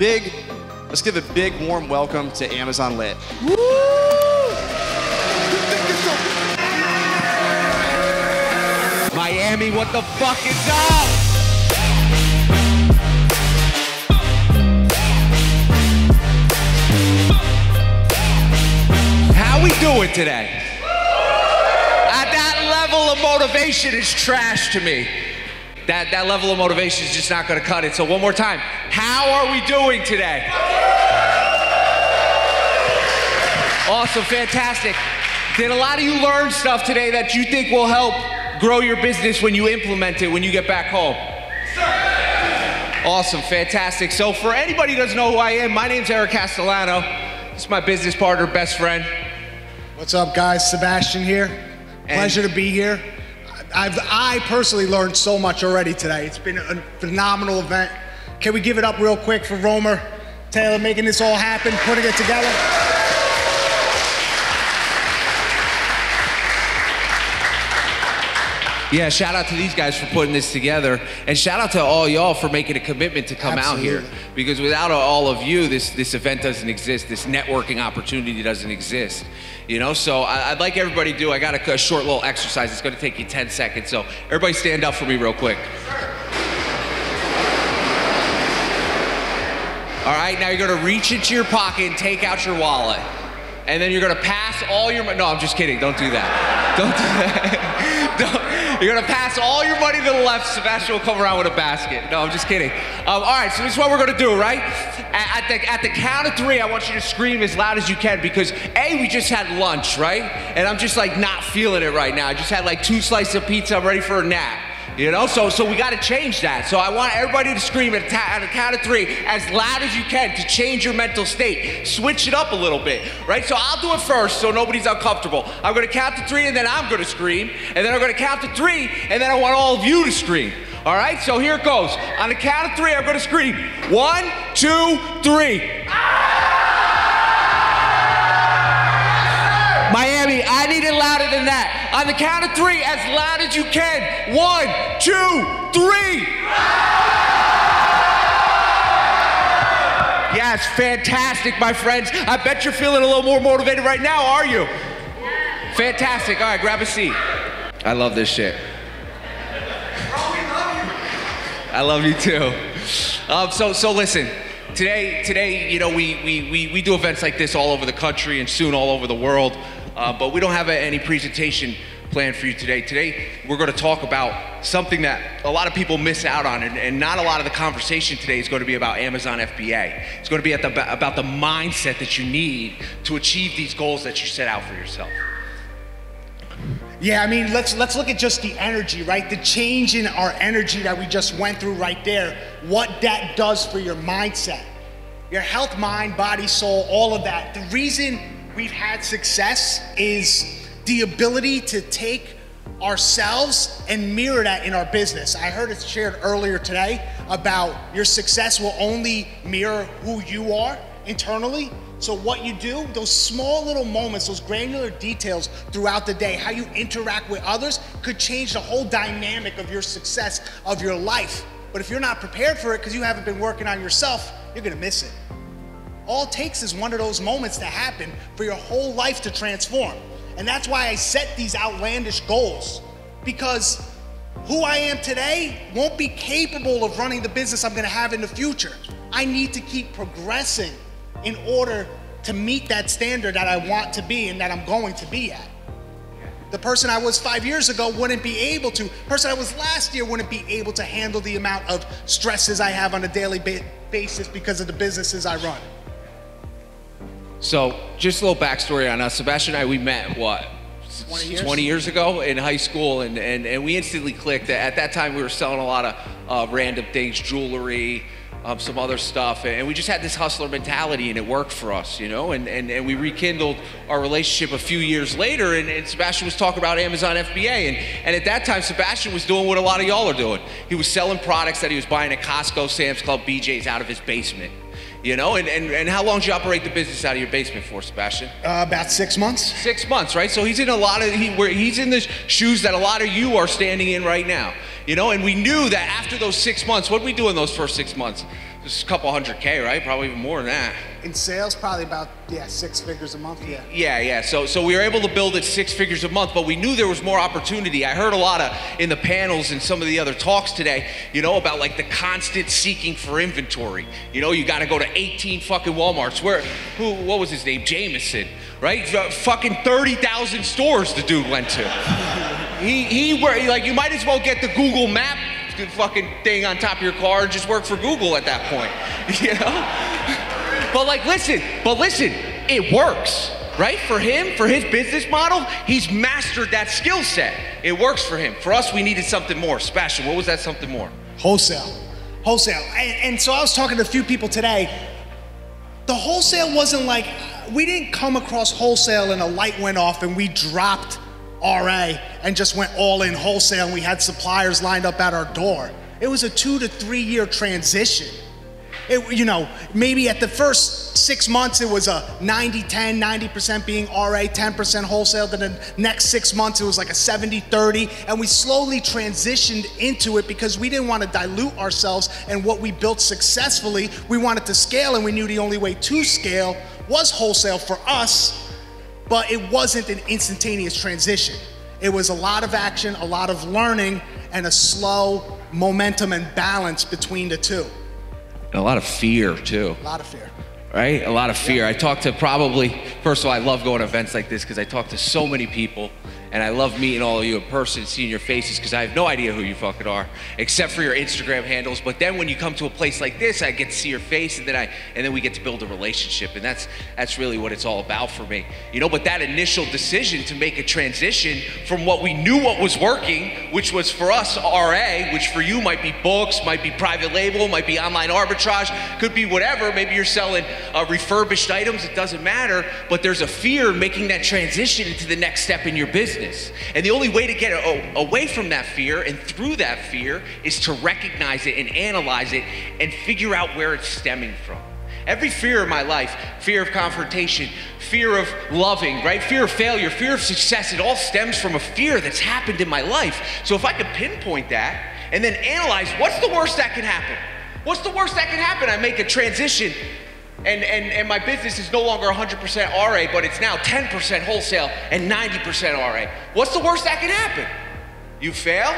Big, let's give a big warm welcome to Amazon Lit. Miami, what the fuck is up? How we doing today? At that level of motivation is trash to me. That, that level of motivation is just not gonna cut it. So one more time, how are we doing today? Awesome, fantastic. Did a lot of you learn stuff today that you think will help grow your business when you implement it when you get back home? Awesome, fantastic. So for anybody who doesn't know who I am, my name's Eric Castellano. This is my business partner, best friend. What's up, guys? Sebastian here. Pleasure to be here. I've I personally learned so much already today. It's been a phenomenal event. Can we give it up real quick for Romer Taylor making this all happen, putting it together? Yeah, shout out to these guys for putting this together, and shout out to all y'all for making a commitment to come out here. Because without all of you, this this event doesn't exist. This networking opportunity doesn't exist. You know, so I, I'd like everybody to do. I got a, a short little exercise. It's going to take you 10 seconds. So everybody, stand up for me real quick. All right, now you're gonna reach into your pocket and take out your wallet. And then you're gonna pass all your money. No, I'm just kidding. Don't do that. Don't do that. Don't. You're gonna pass all your money to the left. Sebastian will come around with a basket. No, I'm just kidding. Um, all right, so this is what we're gonna do, right? At, at the, at the count of three, I want you to scream as loud as you can because A, we just had lunch, right? And I'm just like not feeling it right now. I just had like two slices of pizza. I'm ready for a nap. You know, so so we got to change that. So I want everybody to scream at, at a count of three as loud as you can to change your mental state. Switch it up a little bit, right? So I'll do it first, so nobody's uncomfortable. I'm going to count to three, and then I'm going to scream, and then I'm going to count to three, and then I want all of you to scream. All right? So here it goes. On the count of three, I'm going to scream. One, two, three. Miami, I need it louder than that. On the count of three, as loud as you can. One, two, three. Yes, fantastic, my friends. I bet you're feeling a little more motivated right now, are you? Fantastic. All right, grab a seat. I love this shit. I love you too. Um, so, so listen. Today, today, you know, we, we, we, we do events like this all over the country and soon all over the world. Uh, but we don't have a, any presentation planned for you today. Today, we're going to talk about something that a lot of people miss out on, and, and not a lot of the conversation today is going to be about Amazon FBA. It's going to be the, about the mindset that you need to achieve these goals that you set out for yourself. Yeah, I mean, let's let's look at just the energy, right? The change in our energy that we just went through right there. What that does for your mindset, your health, mind, body, soul, all of that. The reason we've had success is the ability to take ourselves and mirror that in our business. I heard it shared earlier today about your success will only mirror who you are internally. So, what you do, those small little moments, those granular details throughout the day, how you interact with others, could change the whole dynamic of your success of your life. But if you're not prepared for it because you haven't been working on yourself, you're gonna miss it. All it takes is one of those moments to happen for your whole life to transform. And that's why I set these outlandish goals because who I am today won't be capable of running the business I'm gonna have in the future. I need to keep progressing in order to meet that standard that I want to be and that I'm going to be at. The person I was five years ago wouldn't be able to, the person I was last year wouldn't be able to handle the amount of stresses I have on a daily ba- basis because of the businesses I run. So, just a little backstory on us. Sebastian and I, we met what? 20 years? 20 years ago in high school, and, and, and we instantly clicked. At that time, we were selling a lot of uh, random things, jewelry, um, some other stuff, and we just had this hustler mentality, and it worked for us, you know. And, and, and we rekindled our relationship a few years later, and, and Sebastian was talking about Amazon FBA, and, and at that time, Sebastian was doing what a lot of y'all are doing. He was selling products that he was buying at Costco, Sam's Club, BJ's out of his basement. You know, and, and, and how long did you operate the business out of your basement for, Sebastian? Uh, about six months. Six months, right? So he's in a lot of he, where he's in the shoes that a lot of you are standing in right now. You know, and we knew that after those six months, what did we do in those first six months? Just a couple hundred K, right? Probably even more than that. In sales, probably about yeah six figures a month. Yeah. Yeah, yeah. So, so we were able to build it six figures a month, but we knew there was more opportunity. I heard a lot of in the panels and some of the other talks today, you know, about like the constant seeking for inventory. You know, you got to go to 18 fucking WalMarts. Where, who, what was his name? Jameson, right? Fucking 30,000 stores the dude went to. He, he, were like, you might as well get the Google Map fucking thing on top of your car and just work for Google at that point, you know? But like, listen, but listen, it works, right? For him, for his business model, he's mastered that skill set. It works for him. For us, we needed something more special. What was that something more? Wholesale. Wholesale. And, and so I was talking to a few people today. The wholesale wasn't like, we didn't come across wholesale and a light went off and we dropped RA and just went all in wholesale and we had suppliers lined up at our door. It was a two to three year transition. It, you know, maybe at the first six months it was a 90 10, 90% being RA, 10% wholesale. Then the next six months it was like a 70 30. And we slowly transitioned into it because we didn't want to dilute ourselves and what we built successfully. We wanted to scale and we knew the only way to scale was wholesale for us but it wasn't an instantaneous transition. It was a lot of action, a lot of learning, and a slow momentum and balance between the two. And a lot of fear, too. A lot of fear. Right? A lot of fear. I talk to probably, first of all, I love going to events like this because I talk to so many people and I love meeting all of you in person, seeing your faces, because I have no idea who you fucking are, except for your Instagram handles. But then when you come to a place like this, I get to see your face, and then I and then we get to build a relationship, and that's that's really what it's all about for me, you know. But that initial decision to make a transition from what we knew what was working, which was for us RA, which for you might be books, might be private label, might be online arbitrage, could be whatever. Maybe you're selling uh, refurbished items. It doesn't matter. But there's a fear making that transition into the next step in your business And the only way to get away from that fear and through that fear is to recognize it and analyze it and figure out where it's stemming from. Every fear in my life, fear of confrontation, fear of loving, right? Fear of failure, fear of success, it all stems from a fear that's happened in my life. So if I could pinpoint that and then analyze what's the worst that can happen? What's the worst that can happen? I make a transition and, and, and my business is no longer 100% RA, but it's now 10% wholesale and 90% RA. What's the worst that can happen? You fail?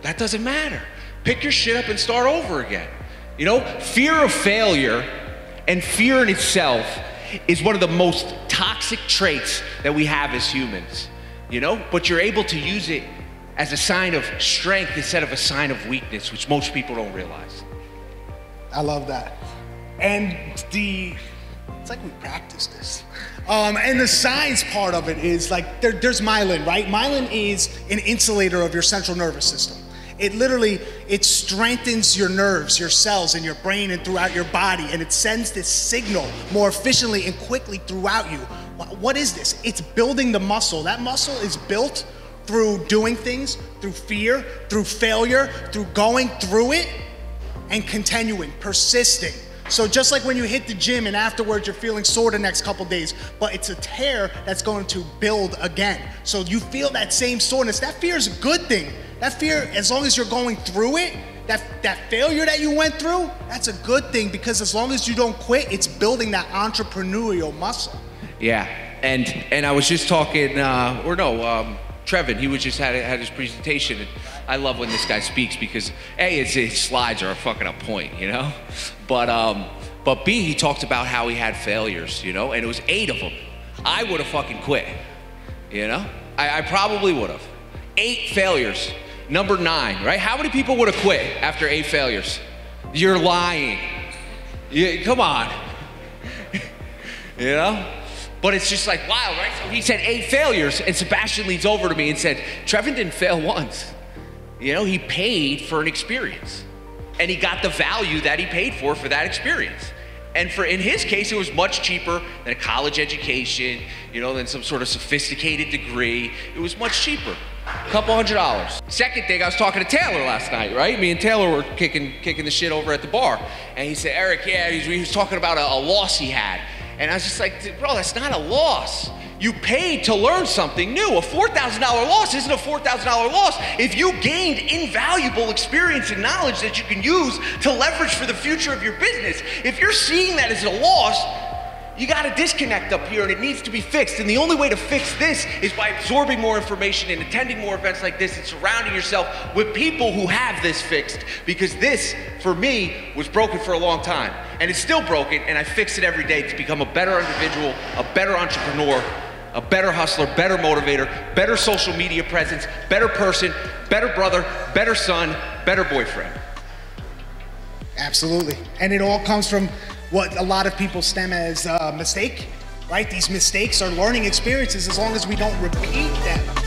That doesn't matter. Pick your shit up and start over again. You know, fear of failure and fear in itself is one of the most toxic traits that we have as humans. You know, but you're able to use it as a sign of strength instead of a sign of weakness, which most people don't realize. I love that and the it's like we practice this. Um, and the science part of it is like there, there's myelin, right? Myelin is an insulator of your central nervous system. It literally it strengthens your nerves, your cells in your brain and throughout your body, and it sends this signal more efficiently and quickly throughout you. What is this? It's building the muscle. That muscle is built through doing things, through fear, through failure, through going through it and continuing, persisting. So just like when you hit the gym and afterwards you're feeling sore the next couple days, but it's a tear that's going to build again. So you feel that same soreness. That fear is a good thing. That fear, as long as you're going through it, that, that failure that you went through, that's a good thing because as long as you don't quit, it's building that entrepreneurial muscle. Yeah, and and I was just talking, uh, or no, um, Trevin, he was just had had his presentation. And I love when this guy speaks because a his, slides are fucking a point, you know, but um, but b he talked about how he had failures, you know, and it was eight of them. I would have fucking quit, you know. I, I probably would have. Eight failures. Number nine, right? How many people would have quit after eight failures? You're lying. You, come on. you know? But it's just like wow, right? So he said eight failures, and Sebastian leads over to me and said, Trevin didn't fail once. You know, he paid for an experience. And he got the value that he paid for for that experience. And for in his case, it was much cheaper than a college education, you know, than some sort of sophisticated degree. It was much cheaper. A couple hundred dollars. Second thing, I was talking to Taylor last night, right? Me and Taylor were kicking kicking the shit over at the bar. And he said, Eric, yeah, he was, he was talking about a, a loss he had. And I was just like, bro, that's not a loss. You paid to learn something new. A $4,000 loss isn't a $4,000 loss if you gained invaluable experience and knowledge that you can use to leverage for the future of your business. If you're seeing that as a loss, you got a disconnect up here and it needs to be fixed. And the only way to fix this is by absorbing more information and attending more events like this and surrounding yourself with people who have this fixed. Because this, for me, was broken for a long time. And it's still broken, and I fix it every day to become a better individual, a better entrepreneur, a better hustler, better motivator, better social media presence, better person, better brother, better son, better boyfriend. Absolutely. And it all comes from what a lot of people stem as a mistake, right? These mistakes are learning experiences as long as we don't repeat them